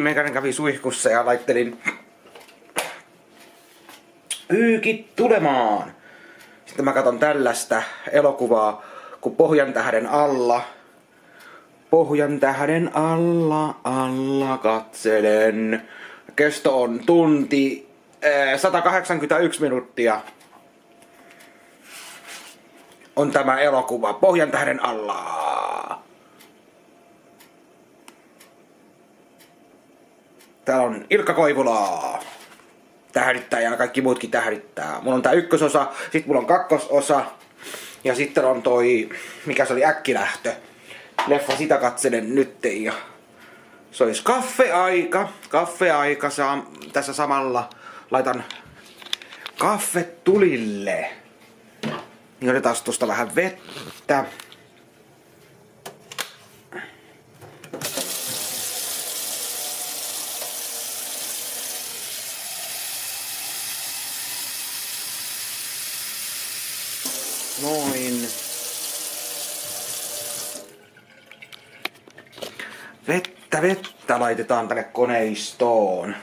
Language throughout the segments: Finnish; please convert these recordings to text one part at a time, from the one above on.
Meikäinen kävi suihkussa ja laittelin pyykit tulemaan. Sitten mä katson tällaista elokuvaa kuin Pohjan tähden alla. Pohjan tähden alla, alla katselen. Kesto on tunti, 181 minuuttia. On tämä elokuva Pohjan tähden alla. Täällä on Ilkka Koivulaa. Tähdittää ja kaikki muutkin tähdittää. Mulla on tää ykkösosa, sit mulla on kakkososa. Ja sitten on toi, mikä se oli, äkkilähtö. Leffa sitä katselen nyt ja se olisi kaffeaika. Kaffeaika saa tässä samalla. Laitan kaffe tulille. Niin otetaan tuosta vähän vettä. Noin. Vettä, vettä laitetaan tänne koneistoon.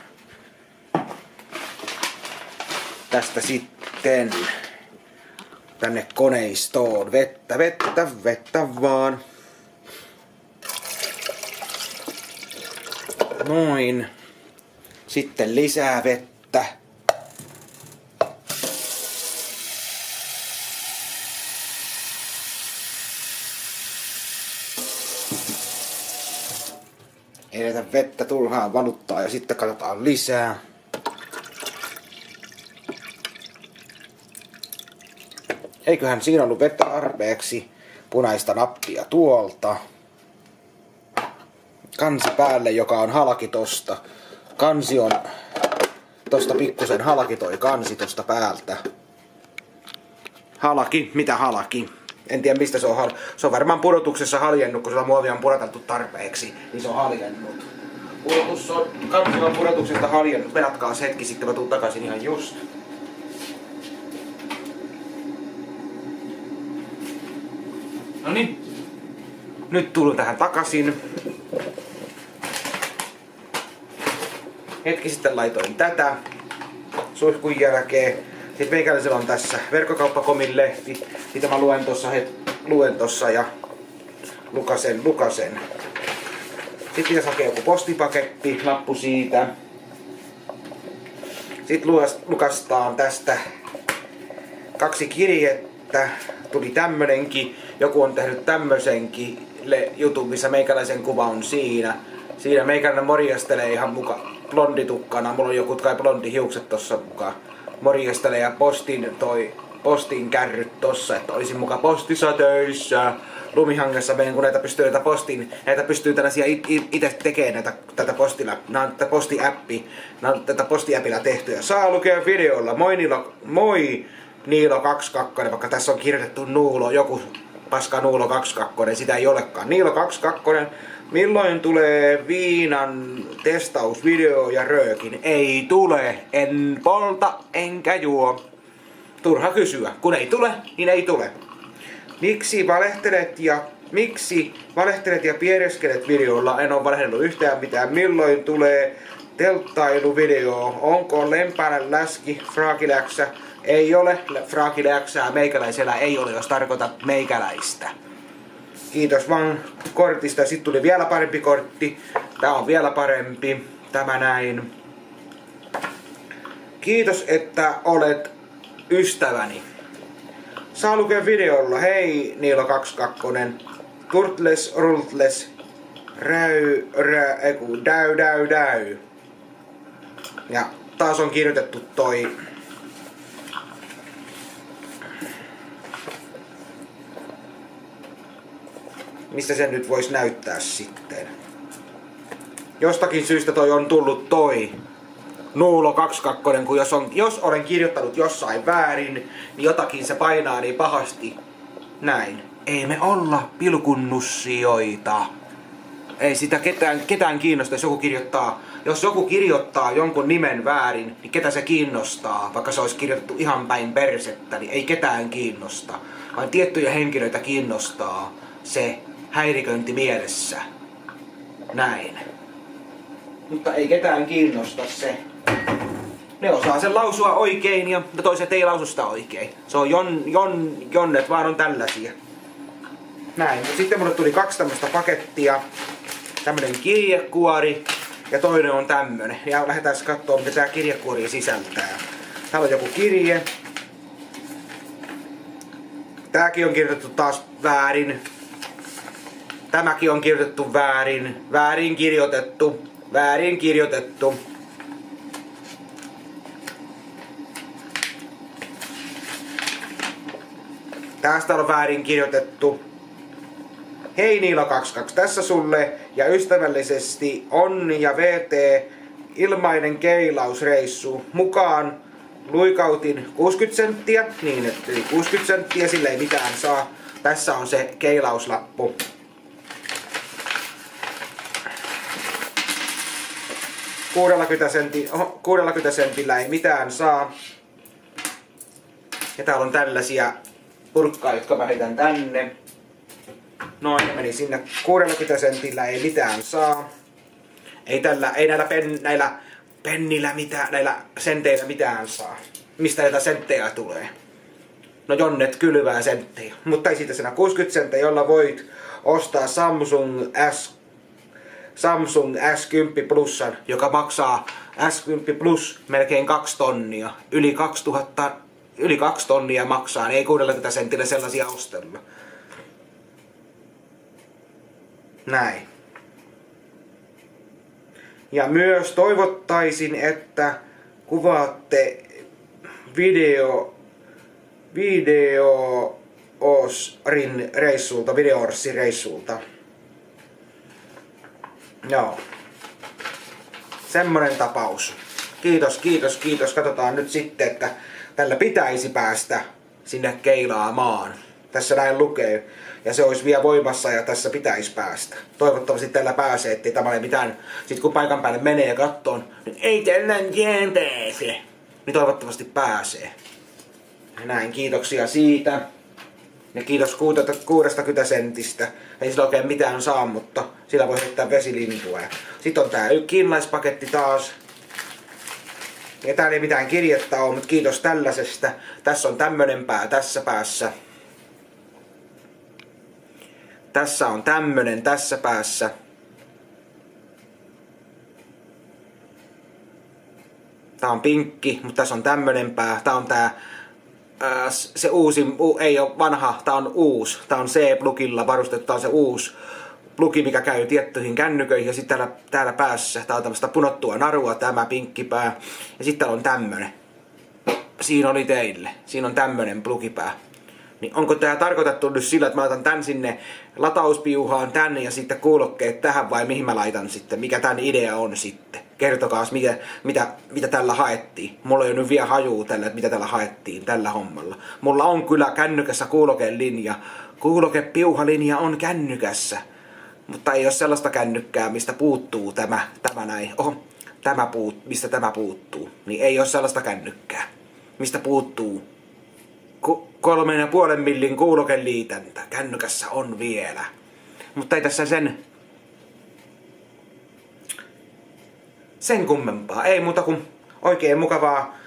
Tästä sitten tänne koneistoon. Vettä, vettä, vettä vaan. Noin. Sitten lisää vettä. Ei näitä vettä turhaan valuttaa ja sitten katsotaan lisää. Eiköhän siinä ollut vettä tarpeeksi. Punaista nappia tuolta. Kansi päälle, joka on halki tosta. Kansi on tosta pikkusen halki toi kansi tosta päältä. Halaki? Mitä halaki? En tiedä mistä se on hal... Se on varmaan pudotuksessa haljennut, kun sillä muovia on pudoteltu tarpeeksi. Niin se on haljennut. Pudotus on kansivan pudotuksesta haljennut. Venatkaa se hetki, sitten mä tuun takaisin ihan just. No niin. Nyt tulin tähän takaisin. Hetki sitten laitoin tätä suihkun jälkeen. Sitten meikäläisellä on tässä verkkokauppakomin lehti. Mitä mä luen tossa, het, luen tossa ja lukasen, lukasen. Sitten pitäisi hakea joku postipaketti, lappu siitä. Sitten lukastaan tästä kaksi kirjettä. Tuli tämmönenkin. Joku on tehnyt tämmösenkin jutun, missä meikäläisen kuva on siinä. Siinä meikäläinen morjastelee ihan muka blonditukkana. Mulla on joku kai blondi hiukset tossa mukaan morjestelee ja postin toi postin kärryt tossa, että olisin muka postissa töissä. Lumihangessa menen, kun näitä pystyy näitä postin, näitä pystyy tällaisia itse tekemään näitä, tätä postilla, nää tätä postiäppi, nää tätä postiäpillä tehtyä. Saa lukea videolla, moi Niilo, moi Niilo 22, vaikka tässä on kirjoitettu Nuulo, joku paska Nuulo 22, sitä ei olekaan. Niilo 22, Milloin tulee viinan testausvideo ja röökin? Ei tule. En polta enkä juo. Turha kysyä. Kun ei tule, niin ei tule. Miksi valehtelet ja miksi valehtelet ja piereskelet videolla? En ole valehdellut yhtään mitään. Milloin tulee telttailuvideo? Onko lempäälän läski fraakiläksä? Ei ole fraakiläksää. Meikäläisellä ei ole, jos tarkoitat meikäläistä. Kiitos vaan kortista. Sitten tuli vielä parempi kortti. Tää on vielä parempi. Tämä näin. Kiitos, että olet ystäväni. Saa lukea videolla. Hei Niilo22. Turtles, Rultles, Räy, rä, eiku, Däy, Däy, Däy. Ja taas on kirjoitettu toi mistä sen nyt voisi näyttää sitten. Jostakin syystä toi on tullut toi Nuulo 22, kun jos, on, jos olen kirjoittanut jossain väärin, niin jotakin se painaa niin pahasti. Näin. Ei me olla pilkunnussioita. Ei sitä ketään, ketään kiinnosta, jos joku kirjoittaa, jos joku kirjoittaa jonkun nimen väärin, niin ketä se kiinnostaa, vaikka se olisi kirjoitettu ihan päin persettä, niin ei ketään kiinnosta. Vain tiettyjä henkilöitä kiinnostaa se häiriköinti mielessä. Näin. Mutta ei ketään kiinnosta se. Ne osaa sen lausua oikein ja toiset ei lausu sitä oikein. Se on jon, jon, jonnet vaan on tällaisia. Näin. Sitten mulle tuli kaksi tämmöistä pakettia. Tämmönen kirjekuori ja toinen on tämmönen. Ja lähdetään katsoa mitä tää kirjekuori sisältää. Täällä on joku kirje. Tääkin on kirjoitettu taas väärin. Tämäkin on kirjoitettu väärin. Väärin kirjoitettu. Väärin kirjoitettu. Tästä on väärin kirjoitettu. Hei Niilo 22 tässä sulle ja ystävällisesti Onni ja VT ilmainen keilausreissu mukaan luikautin 60 senttiä, niin että 60 senttiä, sille ei mitään saa. Tässä on se keilauslappu. Kuudellakymmentä, senti, 60 sentillä ei mitään saa. Ja täällä on tällaisia purkkaa, jotka mä heitän tänne. Noin, meni sinne 60 sentillä, ei mitään saa. Ei, tällä, ei näillä, pen, näillä pennillä mitään, näillä senteillä mitään saa. Mistä näitä senttejä tulee? No jonnet kylvää senttejä. Mutta ei siitä sen 60 senttiä, jolla voit ostaa Samsung S Samsung S10 Plusan, joka maksaa S10 Plus melkein 2 tonnia. Yli 2000 yli 2 tonnia maksaa, niin ei 60 sentillä sellaisia ostella. Näin. Ja myös toivottaisin, että kuvaatte video, video Osrin reissulta, videorssi reissulta. Joo. Semmonen tapaus. Kiitos, kiitos, kiitos. Katsotaan nyt sitten, että tällä pitäisi päästä sinne keilaamaan. Tässä näin lukee. Ja se olisi vielä voimassa ja tässä pitäisi päästä. Toivottavasti tällä pääsee, ettei tämä ole mitään. Sitten kun paikan päälle menee ja kattoon, niin ei tällä tien pääse. Niin toivottavasti pääsee. Näin, kiitoksia siitä. Ja kiitos 60 sentistä. Ei sillä oikein mitään saa, mutta sillä voi heittää vesilintua. Sitten on tää kiinalaispaketti taas. Ja täällä ei mitään kirjettä ole, mutta kiitos tällaisesta. Tässä on tämmönen pää tässä päässä. Tässä on tämmönen tässä päässä. Tää on pinkki, mutta tässä on tämmönen pää. Tää on tää se uusi, u, ei ole vanha, tää on uusi. Tää on C-plugilla varustettu, on se uusi plugi, mikä käy tiettyihin kännyköihin ja sitten täällä, täällä päässä, tää on tämmöistä punottua narua, tämä pinkkipää. Ja sitten täällä on tämmönen. Siinä oli teille. Siinä on tämmönen plugipää. Niin onko tämä tarkoitettu nyt sillä, että mä laitan tän sinne latauspiuhaan tänne ja sitten kuulokkeet tähän vai mihin mä laitan sitten? Mikä tämän idea on sitten? Kertokaa, mitä, mitä, mitä tällä haettiin. Mulla ei ole nyt vielä hajuu tällä, että mitä tällä haettiin tällä hommalla. Mulla on kyllä kännykässä kuulokelinja. Kuulokepiuhalinja on kännykässä. Mutta ei ole sellaista kännykkää, mistä puuttuu tämä, tämä näin. Oho, tämä puut, mistä tämä puuttuu. Niin ei ole sellaista kännykkää, mistä puuttuu kolmen ja puolen millin kuulokeliitäntä. Kännykässä on vielä. Mutta ei tässä sen sen kummempaa. Ei muuta kuin oikein mukavaa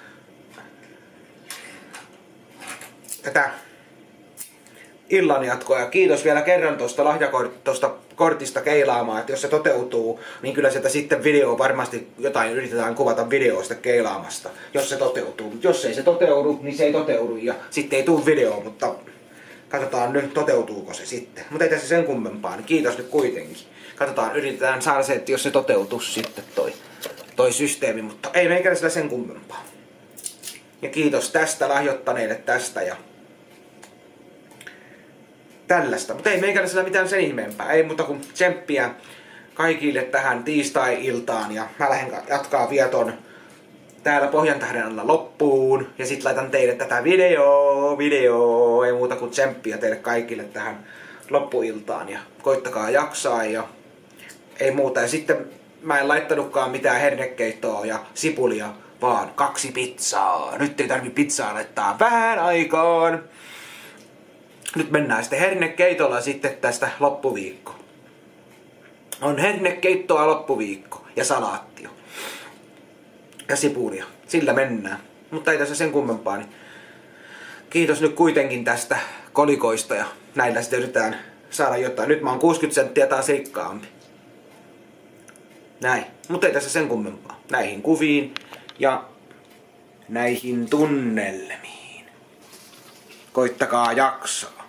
tätä illan jatkoa. Ja kiitos vielä kerran tuosta lahjakortista kortista keilaamaan, että jos se toteutuu, niin kyllä sieltä sitten video varmasti jotain yritetään kuvata videoista keilaamasta, jos se toteutuu. Mutta jos ei se toteudu, niin se ei toteudu ja sitten ei tule video, mutta katsotaan nyt toteutuuko se sitten. Mutta ei tässä sen kummempaa, niin kiitos nyt kuitenkin. Katsotaan, yritetään saada se, että jos se toteutuu sitten toi, toi systeemi, mutta ei meikäläisellä sen kummempaa. Ja kiitos tästä lahjoittaneille tästä ja tällaista. Mutta ei meikäläisellä mitään sen ihmeempää. Ei muuta kuin tsemppiä kaikille tähän tiistai-iltaan. Ja mä lähden jatkaa vieton täällä Pohjantähden alla loppuun. Ja sit laitan teille tätä video, video, ei muuta kuin tsemppiä teille kaikille tähän loppuiltaan. Ja koittakaa jaksaa ja ei muuta. Ja sitten mä en laittanutkaan mitään hernekeittoa ja sipulia, vaan kaksi pizzaa. Nyt ei tarvi pizzaa laittaa vähän aikaan nyt mennään sitten hernekeitolla sitten tästä loppuviikko. on hernekeittoa loppuviikko ja salaattia. Ja sipulia. Sillä mennään. Mutta ei tässä sen kummempaa. Niin kiitos nyt kuitenkin tästä kolikoista ja näillä sitten yritetään saada jotain. Nyt mä oon 60 senttiä taas rikkaampi. Näin. Mutta ei tässä sen kummempaa. Näihin kuviin ja näihin tunnelmiin. Koittakaa jaksaa.